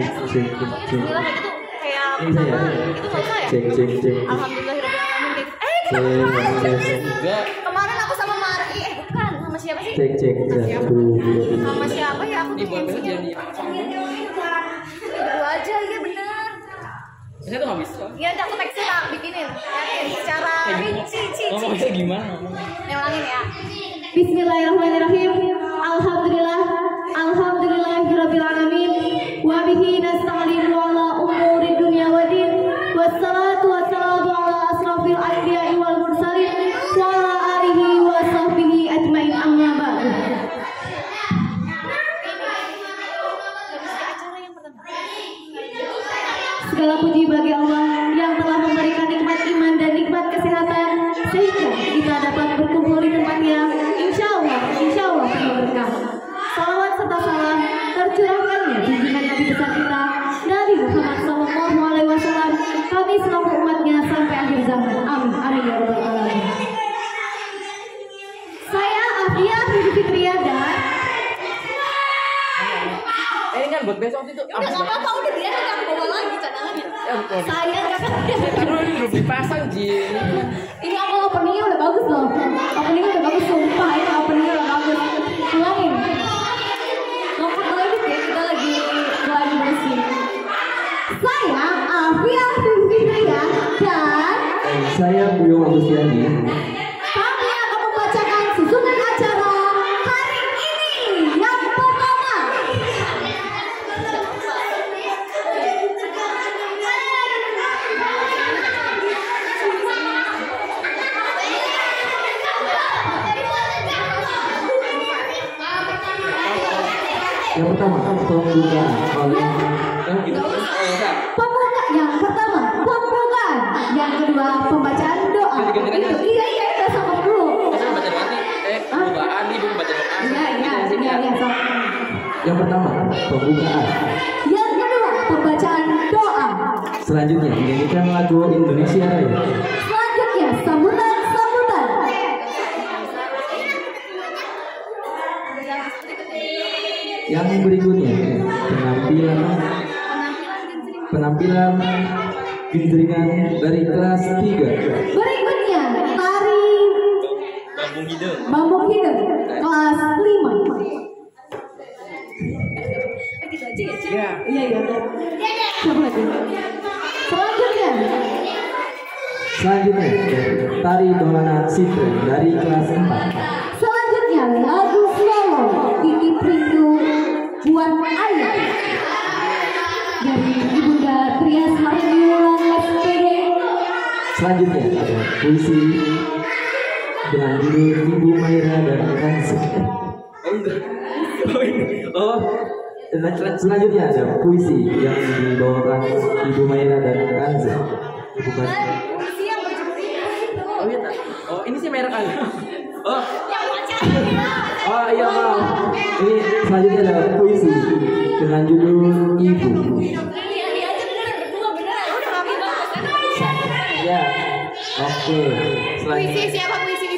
Cek, cek, cek, cek. Alhamdulillah itu kayak Ini saya. itu selesai ya? Cek, cek, cek. Kayak Eh kemarin aku sama Mari eh bukan sama siapa sih? Cek, cek. Sama siapa ya aku tuh MC-nya Berdua aja iya bener Saya tuh nggak bisa. Iya nanti aku tekstil lah bikinin Yakin secara rinci cici Ngomongnya gimana? ngomongnya? Ya Bismillahirrahmanirrahim. Alhamdulillah. Segala puji bagi Allah yang telah memberikan nikmat iman dan nikmat kesehatan sehingga kita dapat berkumpul di tempat yang insya Allah, insya Allah penuh berkah. Salawat serta salam tercurahkannya junjungan Nabi besar kita Nabi Muhammad Sallallahu Alaihi Wasallam kami selaku umatnya sampai akhir zaman. Amin. Amin ya rabbal alamin. Saya Afia Fitri Fitria dan Eh ini kan buat besok itu. Udah gak apa-apa udah biar aku bawa lagi cadangannya Ya, bukan. Saya Aduh ini belum dipasang Jin. Ini aku openingnya udah bagus loh. Openingnya udah bagus sumpah ini openingnya udah bagus. Ulangin. Lompat lagi ya kita lagi lagi bersih. Saya Afia Fitria dan Saya Buyung Agustiani. Yang pertama, pembukaan. Oh, yang. Pembukaan yang pertama, pembukaan. Yang kedua, pembacaan doa. Itu, iya, iya, itu sama dulu. Iya, iya, iya, ah. iya, iya, iya Yang pertama, pembukaan. Yang kedua, pembacaan doa. Selanjutnya, nyanyikan lagu Indonesia Raya. Yang berikutnya, penampilan penampilan gendringan dari kelas 3. Berikutnya, tari Bambung hidup. bambuk hidup kelas 5. Eh gitu aja ya Cik Iya. Iya. Siapa lagi? Selanjutnya, Selanjutnya, tari dolanan sipre dari kelas 4. selanjutnya Buat Ayah dari Ibunda Trias Mahyulan SPD. Selanjutnya ada puisi dengan judul Ibu Maira dan Kansa. Oh enggak. Oh ini. Oh. Selanjutnya ada puisi yang dibawakan Ibu Maira dan Kanza. Ibu Kanza. Puisi yang berjudul itu Oh iya. Oh ini sih merek kan. Oh. Yang Oh iya maaf selanjutnya ada puisi dengan judul Ibu. Ya, oke. Puisi siapa puisi?